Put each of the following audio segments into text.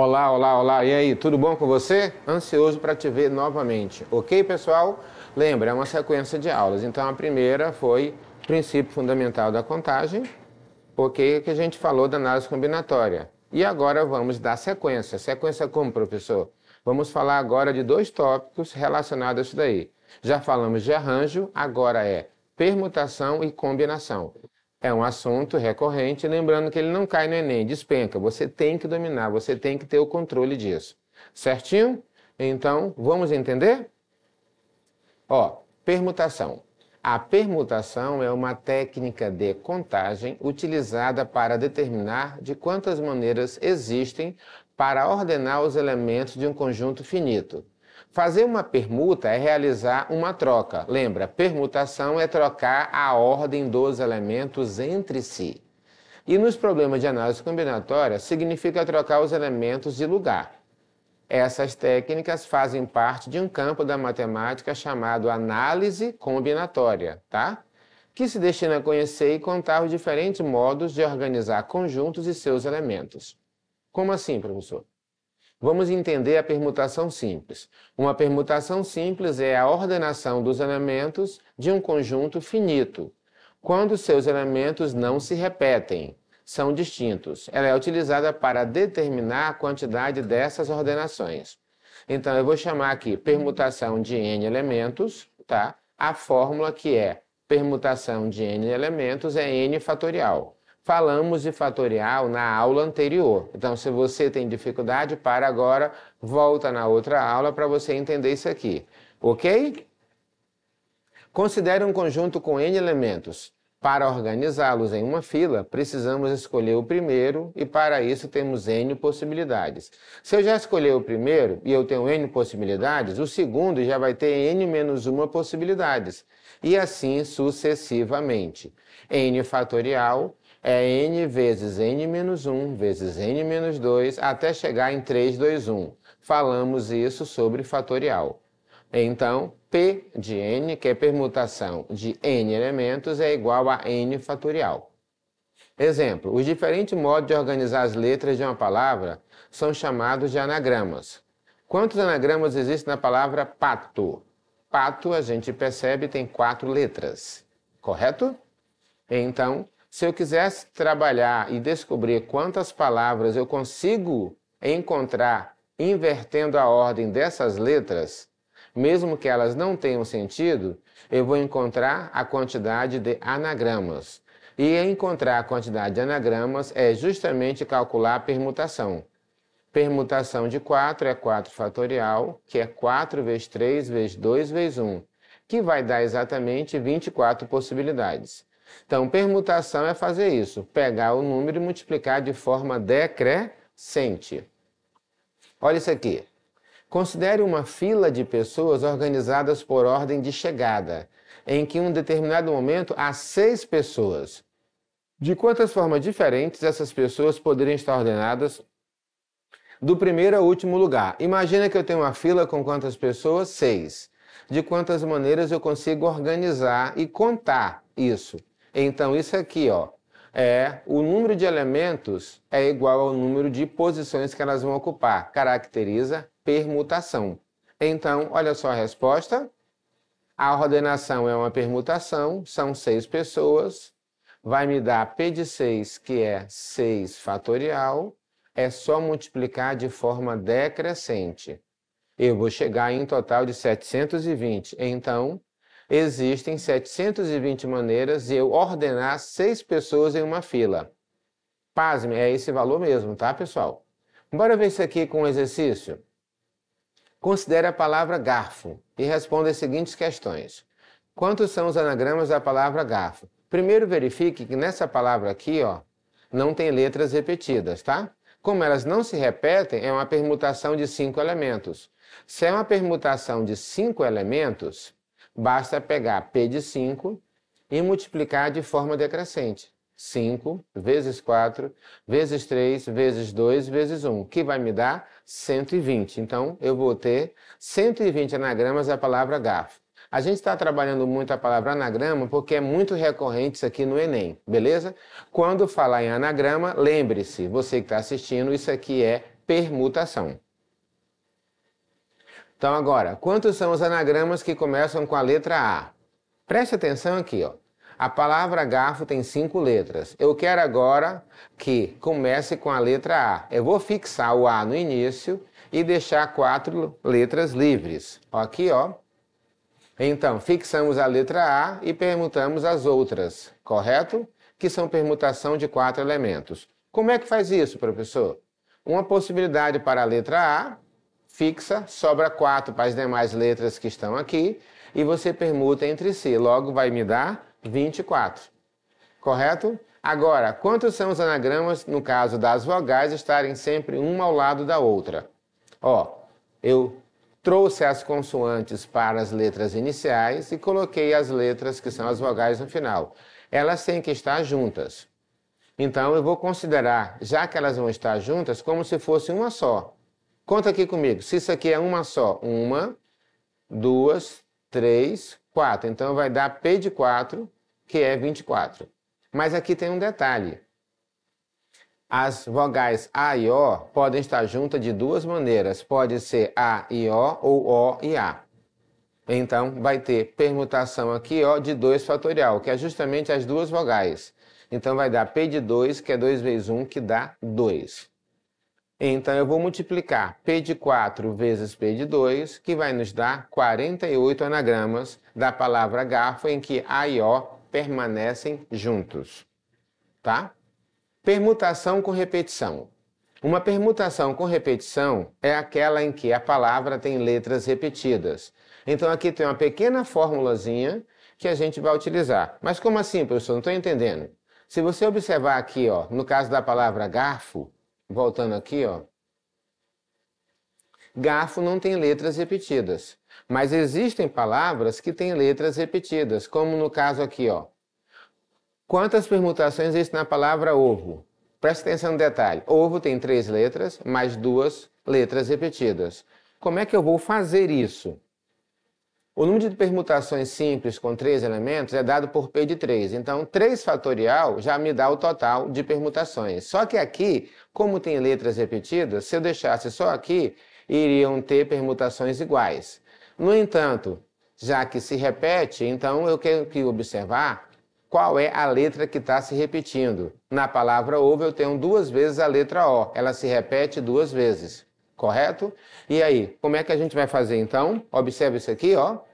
Olá, olá, olá. E aí, tudo bom com você? Ansioso para te ver novamente. Ok, pessoal? Lembra, é uma sequência de aulas. Então, a primeira foi princípio fundamental da contagem, porque que a gente falou da análise combinatória. E agora vamos dar sequência. Sequência como, professor? Vamos falar agora de dois tópicos relacionados a isso daí. Já falamos de arranjo, agora é permutação e combinação. É um assunto recorrente, lembrando que ele não cai no Enem, despenca. Você tem que dominar, você tem que ter o controle disso. Certinho? Então, vamos entender? Ó, permutação. A permutação é uma técnica de contagem utilizada para determinar de quantas maneiras existem para ordenar os elementos de um conjunto finito. Fazer uma permuta é realizar uma troca. Lembra, permutação é trocar a ordem dos elementos entre si. E nos problemas de análise combinatória, significa trocar os elementos de lugar. Essas técnicas fazem parte de um campo da matemática chamado análise combinatória, tá? Que se destina a conhecer e contar os diferentes modos de organizar conjuntos e seus elementos. Como assim, professor? Vamos entender a permutação simples. Uma permutação simples é a ordenação dos elementos de um conjunto finito, quando seus elementos não se repetem, são distintos. Ela é utilizada para determinar a quantidade dessas ordenações. Então, eu vou chamar aqui permutação de n elementos, tá? A fórmula que é permutação de n elementos é n fatorial. Falamos de fatorial na aula anterior. Então, se você tem dificuldade, para agora, volta na outra aula para você entender isso aqui. Ok? Considere um conjunto com n elementos. Para organizá-los em uma fila, precisamos escolher o primeiro e para isso temos n possibilidades. Se eu já escolher o primeiro e eu tenho n possibilidades, o segundo já vai ter n menos uma possibilidades. E assim sucessivamente. n fatorial é n vezes n menos 1 vezes n menos 2 até chegar em 3, 2, 1. Falamos isso sobre fatorial. Então, P de n, que é permutação de n elementos, é igual a n fatorial. Exemplo, os diferentes modos de organizar as letras de uma palavra são chamados de anagramas. Quantos anagramas existem na palavra pato? Pato, a gente percebe, tem quatro letras, correto? Então, se eu quisesse trabalhar e descobrir quantas palavras eu consigo encontrar invertendo a ordem dessas letras, mesmo que elas não tenham sentido, eu vou encontrar a quantidade de anagramas. E encontrar a quantidade de anagramas é justamente calcular a permutação. Permutação de 4 é 4 fatorial, que é 4 vezes 3 vezes 2 vezes 1, que vai dar exatamente 24 possibilidades. Então, permutação é fazer isso, pegar o número e multiplicar de forma decrescente. Olha isso aqui. Considere uma fila de pessoas organizadas por ordem de chegada, em que em um determinado momento há seis pessoas. De quantas formas diferentes essas pessoas poderiam estar ordenadas do primeiro ao último lugar? Imagina que eu tenho uma fila com quantas pessoas? Seis. De quantas maneiras eu consigo organizar e contar isso? Então, isso aqui, ó, é o número de elementos é igual ao número de posições que elas vão ocupar. Caracteriza permutação. Então, olha só a resposta. A ordenação é uma permutação, são seis pessoas, vai me dar P de 6, que é 6 fatorial, é só multiplicar de forma decrescente. Eu vou chegar em um total de 720. Então, existem 720 maneiras de eu ordenar seis pessoas em uma fila. Pasme, é esse valor mesmo, tá, pessoal? Bora ver isso aqui com um exercício? Considere a palavra garfo e responda as seguintes questões. Quantos são os anagramas da palavra garfo? Primeiro verifique que nessa palavra aqui, ó, não tem letras repetidas, tá? Como elas não se repetem, é uma permutação de cinco elementos. Se é uma permutação de cinco elementos, basta pegar P de 5 e multiplicar de forma decrescente. 5 vezes 4 vezes 3 vezes 2 vezes 1, que vai me dar 120. Então, eu vou ter 120 anagramas da palavra garfo. A gente está trabalhando muito a palavra anagrama porque é muito recorrente isso aqui no Enem, beleza? Quando falar em anagrama, lembre-se, você que está assistindo, isso aqui é permutação. Então agora, quantos são os anagramas que começam com a letra A? Preste atenção aqui, ó. A palavra garfo tem cinco letras. Eu quero agora que comece com a letra A. Eu vou fixar o A no início e deixar quatro letras livres. Aqui, ó. Então, fixamos a letra A e permutamos as outras, correto? Que são permutação de quatro elementos. Como é que faz isso, professor? Uma possibilidade para a letra A, fixa, sobra quatro para as demais letras que estão aqui e você permuta entre si. Logo vai me dar 24. Correto? Agora, quantos são os anagramas no caso das vogais estarem sempre uma ao lado da outra? Ó, eu trouxe as consoantes para as letras iniciais e coloquei as letras que são as vogais no final. Elas têm que estar juntas. Então eu vou considerar, já que elas vão estar juntas, como se fosse uma só. Conta aqui comigo. Se isso aqui é uma só, uma, duas, três, 4. Então vai dar P de 4, que é 24. Mas aqui tem um detalhe. As vogais A e O podem estar juntas de duas maneiras. Pode ser A e O ou O e A. Então vai ter permutação aqui ó, de 2 fatorial, que é justamente as duas vogais. Então vai dar P de 2, que é 2 vezes 1, que dá 2. Então, eu vou multiplicar P de 4 vezes P de 2, que vai nos dar 48 anagramas da palavra garfo, em que A e O permanecem juntos. Tá? Permutação com repetição. Uma permutação com repetição é aquela em que a palavra tem letras repetidas. Então, aqui tem uma pequena formulazinha que a gente vai utilizar. Mas como assim, professor? Não estou entendendo. Se você observar aqui, ó, no caso da palavra garfo, voltando aqui, ó. Garfo não tem letras repetidas, mas existem palavras que têm letras repetidas, como no caso aqui, ó. Quantas permutações existem na palavra ovo? Preste atenção no detalhe. Ovo tem três letras, mais duas letras repetidas. Como é que eu vou fazer isso? O número de permutações simples com três elementos é dado por P de 3. Então, 3 fatorial já me dá o total de permutações. Só que aqui, como tem letras repetidas, se eu deixasse só aqui, iriam ter permutações iguais. No entanto, já que se repete, então eu quero que observar qual é a letra que está se repetindo. Na palavra ovo eu tenho duas vezes a letra O, ela se repete duas vezes, correto? E aí, como é que a gente vai fazer então? Observe isso aqui, ó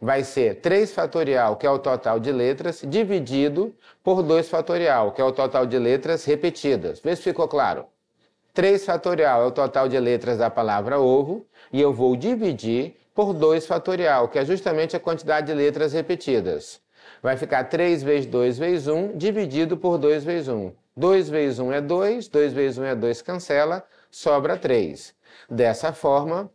vai ser 3 fatorial, que é o total de letras, dividido por 2 fatorial, que é o total de letras repetidas. Vê se ficou claro. 3 fatorial é o total de letras da palavra ovo, e eu vou dividir por 2 fatorial, que é justamente a quantidade de letras repetidas. Vai ficar 3 vezes 2 vezes 1, dividido por 2 vezes 1. 2 vezes 1 é 2, 2 vezes 1 é 2, cancela, sobra 3. Dessa forma,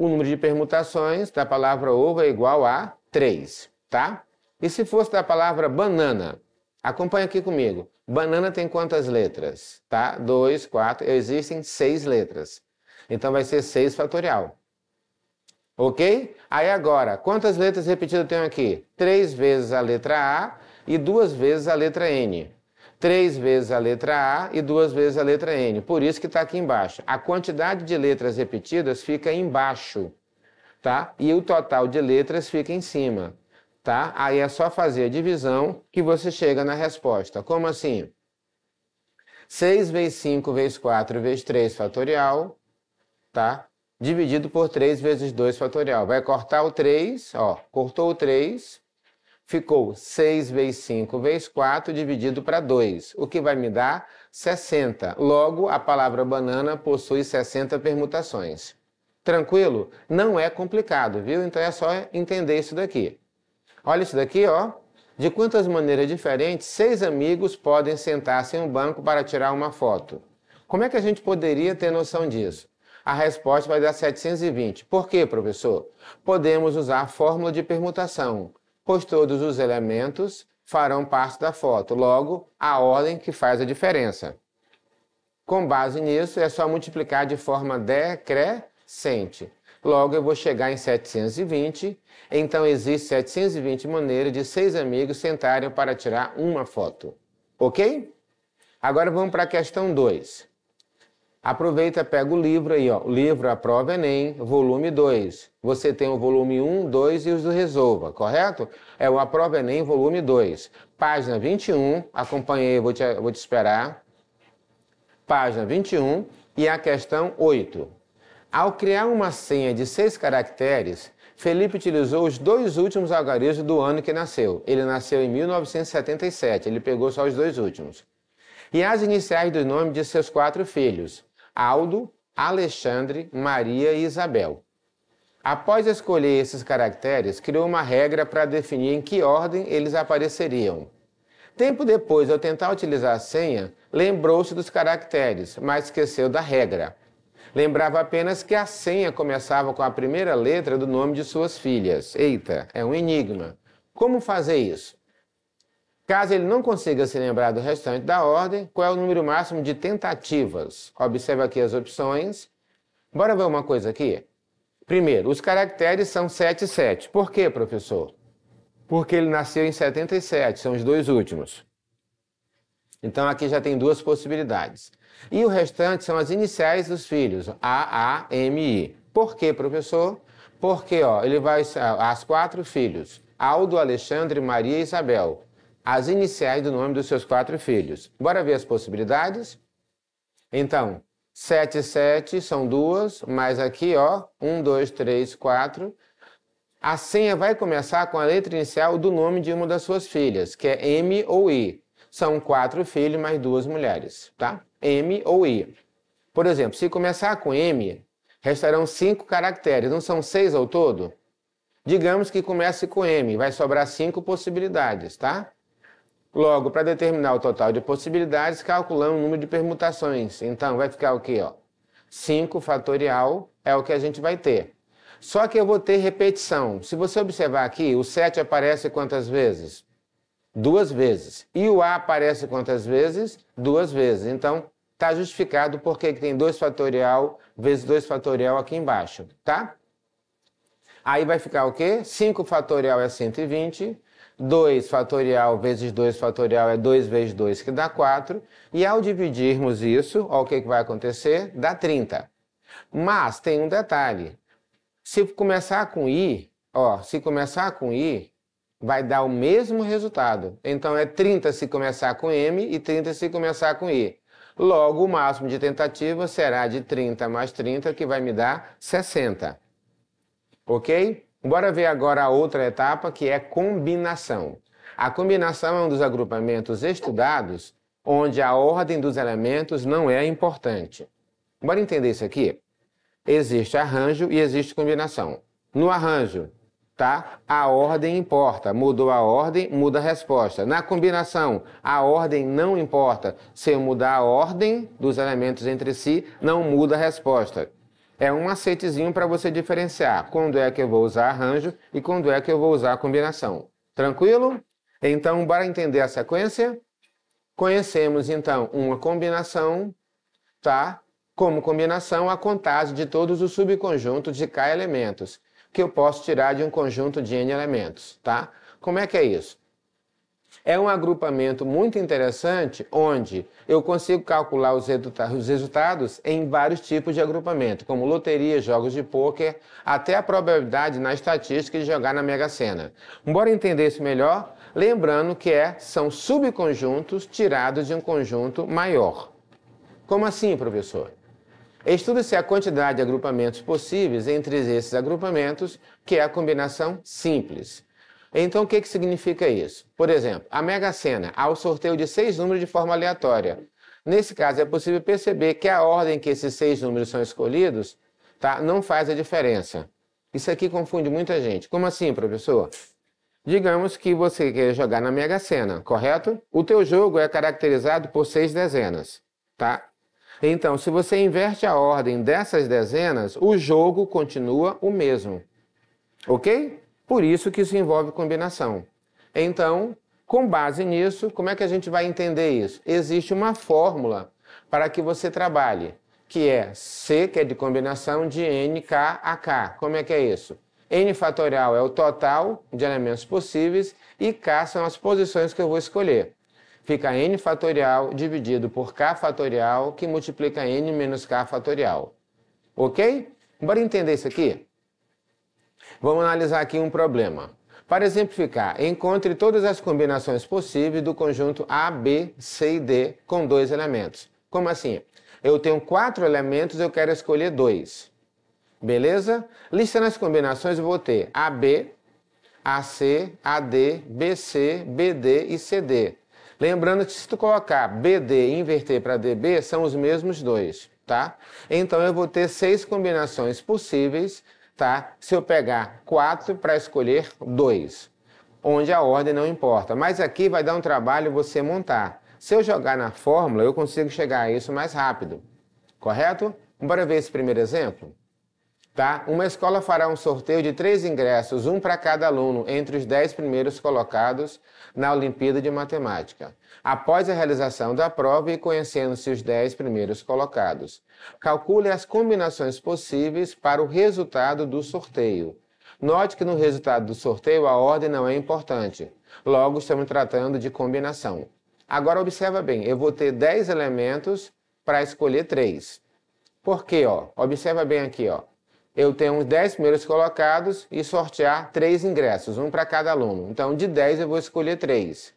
o número de permutações da palavra ovo é igual a 3, tá? E se fosse da palavra banana? Acompanha aqui comigo. Banana tem quantas letras? Tá? 2, 4, existem 6 letras. Então vai ser 6 fatorial. Ok? Aí agora, quantas letras repetidas eu tenho aqui? 3 vezes a letra A e 2 vezes a letra N três vezes a letra A e duas vezes a letra N. Por isso que está aqui embaixo. A quantidade de letras repetidas fica embaixo, tá? E o total de letras fica em cima, tá? Aí é só fazer a divisão que você chega na resposta. Como assim? 6 vezes 5 vezes 4 vezes 3 fatorial, tá? Dividido por 3 vezes 2 fatorial. Vai cortar o 3, ó, cortou o 3, ficou 6 vezes 5 vezes 4 dividido para 2, o que vai me dar 60. Logo, a palavra banana possui 60 permutações. Tranquilo? Não é complicado, viu? Então é só entender isso daqui. Olha isso daqui, ó. De quantas maneiras diferentes seis amigos podem sentar-se em um banco para tirar uma foto? Como é que a gente poderia ter noção disso? A resposta vai dar 720. Por quê, professor? Podemos usar a fórmula de permutação pois todos os elementos farão parte da foto. Logo, a ordem que faz a diferença. Com base nisso, é só multiplicar de forma decrescente. Logo, eu vou chegar em 720. Então, existe 720 maneiras de seis amigos sentarem para tirar uma foto. Ok? Agora vamos para a questão 2. Aproveita, pega o livro aí, ó. Livro A Prova Enem, volume 2. Você tem o volume 1, 2 e os do Resolva, correto? É o A Prova Enem, volume 2. Página 21, acompanhei, vou te, vou te esperar. Página 21 e a questão 8. Ao criar uma senha de seis caracteres, Felipe utilizou os dois últimos algarismos do ano que nasceu. Ele nasceu em 1977, ele pegou só os dois últimos. E as iniciais do nome de seus quatro filhos, Aldo, Alexandre, Maria e Isabel. Após escolher esses caracteres, criou uma regra para definir em que ordem eles apareceriam. Tempo depois, ao tentar utilizar a senha, lembrou-se dos caracteres, mas esqueceu da regra. Lembrava apenas que a senha começava com a primeira letra do nome de suas filhas. Eita, é um enigma. Como fazer isso? Caso ele não consiga se lembrar do restante da ordem, qual é o número máximo de tentativas? Observe aqui as opções. Bora ver uma coisa aqui? Primeiro, os caracteres são 7 e 7. Por quê, professor? Porque ele nasceu em 77, são os dois últimos. Então aqui já tem duas possibilidades. E o restante são as iniciais dos filhos, A, A, M, I. Por quê, professor? Porque ó, ele vai as quatro filhos, Aldo, Alexandre, Maria e Isabel. As iniciais do nome dos seus quatro filhos. Bora ver as possibilidades? Então, 7 e 7 são duas, mais aqui, ó, 1, 2, 3, 4. A senha vai começar com a letra inicial do nome de uma das suas filhas, que é M ou I. São quatro filhos mais duas mulheres, tá? M ou I. Por exemplo, se começar com M, restarão cinco caracteres, não são seis ao todo? Digamos que comece com M, vai sobrar cinco possibilidades, tá? Logo, para determinar o total de possibilidades, calculamos o número de permutações. Então, vai ficar o quê? Ó? 5 fatorial é o que a gente vai ter. Só que eu vou ter repetição. Se você observar aqui, o 7 aparece quantas vezes? duas vezes. E o A aparece quantas vezes? Duas vezes. Então, está justificado porque tem 2 fatorial vezes 2 fatorial aqui embaixo, tá? Aí vai ficar o quê? 5 fatorial é 120, 2 fatorial vezes 2 fatorial é 2 vezes 2, que dá 4. E ao dividirmos isso, ó, o que, vai acontecer? Dá 30. Mas tem um detalhe. Se começar com I, ó, se começar com I, vai dar o mesmo resultado. Então é 30 se começar com M e 30 se começar com I. Logo, o máximo de tentativa será de 30 mais 30, que vai me dar 60. Ok? Bora ver agora a outra etapa, que é combinação. A combinação é um dos agrupamentos estudados onde a ordem dos elementos não é importante. Bora entender isso aqui? Existe arranjo e existe combinação. No arranjo, tá? A ordem importa. Mudou a ordem, muda a resposta. Na combinação, a ordem não importa. Se eu mudar a ordem dos elementos entre si, não muda a resposta. É um macetezinho para você diferenciar quando é que eu vou usar arranjo e quando é que eu vou usar combinação. Tranquilo? Então, bora entender a sequência? Conhecemos então uma combinação, tá? Como combinação, a contagem de todos os subconjuntos de K elementos que eu posso tirar de um conjunto de n elementos, tá? Como é que é isso? É um agrupamento muito interessante onde eu consigo calcular os, resultados em vários tipos de agrupamento, como loteria, jogos de pôquer, até a probabilidade na estatística de jogar na Mega Sena. Bora entender isso melhor? Lembrando que é, são subconjuntos tirados de um conjunto maior. Como assim, professor? Estuda-se a quantidade de agrupamentos possíveis entre esses agrupamentos, que é a combinação simples. Então, o que, que significa isso? Por exemplo, a Mega Sena, há o sorteio de seis números de forma aleatória. Nesse caso, é possível perceber que a ordem que esses seis números são escolhidos tá, não faz a diferença. Isso aqui confunde muita gente. Como assim, professor? Digamos que você quer jogar na Mega Sena, correto? O teu jogo é caracterizado por seis dezenas, tá? Então, se você inverte a ordem dessas dezenas, o jogo continua o mesmo. Ok? Por isso que isso envolve combinação. Então, com base nisso, como é que a gente vai entender isso? Existe uma fórmula para que você trabalhe, que é C, que é de combinação de N, K a K. Como é que é isso? N fatorial é o total de elementos possíveis e K são as posições que eu vou escolher. Fica n fatorial dividido por k fatorial, que multiplica n menos k fatorial. Ok? Bora entender isso aqui? Vamos analisar aqui um problema. Para exemplificar, encontre todas as combinações possíveis do conjunto A, B, C e D com dois elementos. Como assim? Eu tenho quatro elementos, eu quero escolher dois. Beleza? Listando as combinações, eu vou ter AB, AC, AD, BC, BD e CD. Lembrando que se tu colocar BD e inverter para DB, são os mesmos dois, tá? Então eu vou ter seis combinações possíveis, tá? Se eu pegar quatro para escolher dois, onde a ordem não importa. Mas aqui vai dar um trabalho você montar. Se eu jogar na fórmula, eu consigo chegar a isso mais rápido, correto? Bora ver esse primeiro exemplo? Tá? Uma escola fará um sorteio de três ingressos, um para cada aluno, entre os dez primeiros colocados na Olimpíada de Matemática. Após a realização da prova e conhecendo-se os dez primeiros colocados, calcule as combinações possíveis para o resultado do sorteio. Note que no resultado do sorteio a ordem não é importante, logo estamos tratando de combinação. Agora observa bem, eu vou ter 10 elementos para escolher 3. Por quê? Ó? Observa bem aqui, ó eu tenho os 10 primeiros colocados e sortear 3 ingressos, um para cada aluno. Então, de 10 eu vou escolher 3.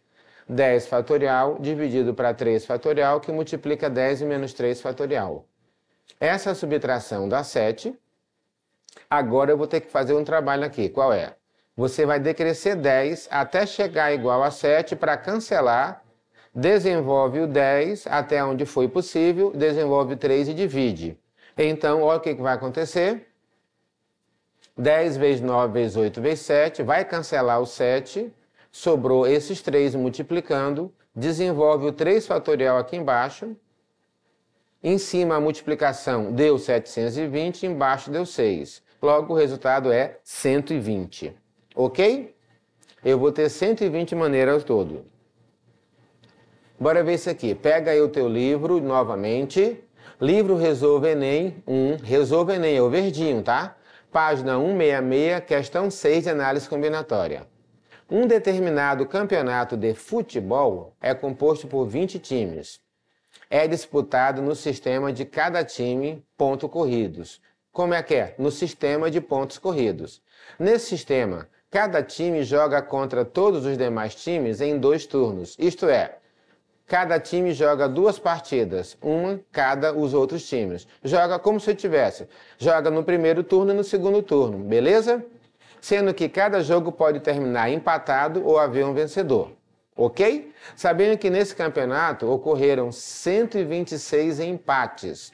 10 fatorial dividido para 3 fatorial, que multiplica 10 menos 3 fatorial. Essa subtração dá 7. Agora eu vou ter que fazer um trabalho aqui. Qual é? Você vai decrescer 10 até chegar igual a 7 para cancelar. Desenvolve o 10 até onde foi possível, desenvolve 3 e divide. Então, olha o que vai acontecer. 10 vezes 9 vezes 8 vezes 7, vai cancelar o 7, sobrou esses 3 multiplicando, desenvolve o 3 fatorial aqui embaixo, em cima a multiplicação deu 720, embaixo deu 6. Logo o resultado é 120. Ok? Eu vou ter 120 maneiras ao todo. Bora ver isso aqui. Pega aí o teu livro novamente. Livro Resolve Enem 1. Resolve Enem é o verdinho, tá? Página 166, questão 6 de análise combinatória. Um determinado campeonato de futebol é composto por 20 times. É disputado no sistema de cada time ponto corridos. Como é que é? No sistema de pontos corridos. Nesse sistema, cada time joga contra todos os demais times em dois turnos, isto é, Cada time joga duas partidas, uma cada os outros times. Joga como se tivesse. Joga no primeiro turno e no segundo turno, beleza? Sendo que cada jogo pode terminar empatado ou haver um vencedor. Ok? Sabendo que nesse campeonato ocorreram 126 empates.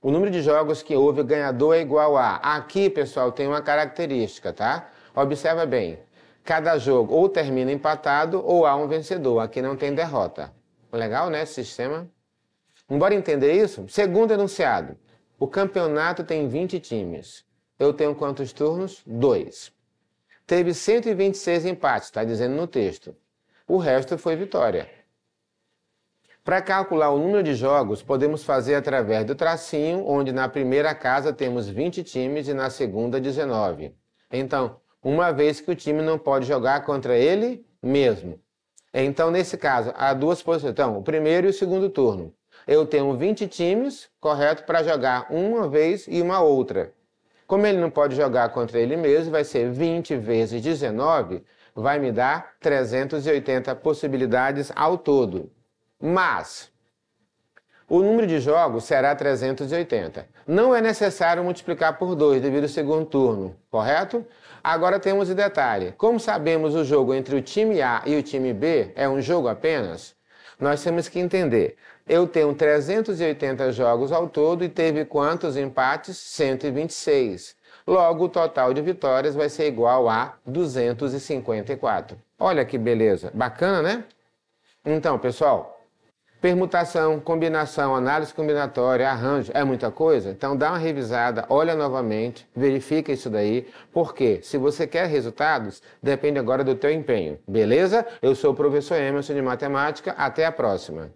O número de jogos que houve ganhador é igual a. Aqui, pessoal, tem uma característica, tá? Observa bem. Cada jogo ou termina empatado ou há um vencedor. Aqui não tem derrota. Legal, né, esse sistema? Embora entender isso, segundo enunciado, o campeonato tem 20 times. Eu tenho quantos turnos? Dois. Teve 126 empates, está dizendo no texto. O resto foi vitória. Para calcular o número de jogos, podemos fazer através do tracinho, onde na primeira casa temos 20 times e na segunda 19. Então, uma vez que o time não pode jogar contra ele mesmo, então, nesse caso, há duas posições. Então, o primeiro e o segundo turno. Eu tenho 20 times, correto, para jogar uma vez e uma outra. Como ele não pode jogar contra ele mesmo, vai ser 20 vezes 19, vai me dar 380 possibilidades ao todo. Mas, o número de jogos será 380. Não é necessário multiplicar por 2 devido ao segundo turno, correto? Agora temos o detalhe: como sabemos o jogo entre o time A e o time B é um jogo apenas, nós temos que entender. Eu tenho 380 jogos ao todo e teve quantos empates? 126. Logo, o total de vitórias vai ser igual a 254. Olha que beleza. Bacana, né? Então, pessoal, Permutação, combinação, análise combinatória, arranjo, é muita coisa? Então dá uma revisada, olha novamente, verifica isso daí, porque se você quer resultados, depende agora do teu empenho, beleza? Eu sou o professor Emerson de Matemática, até a próxima.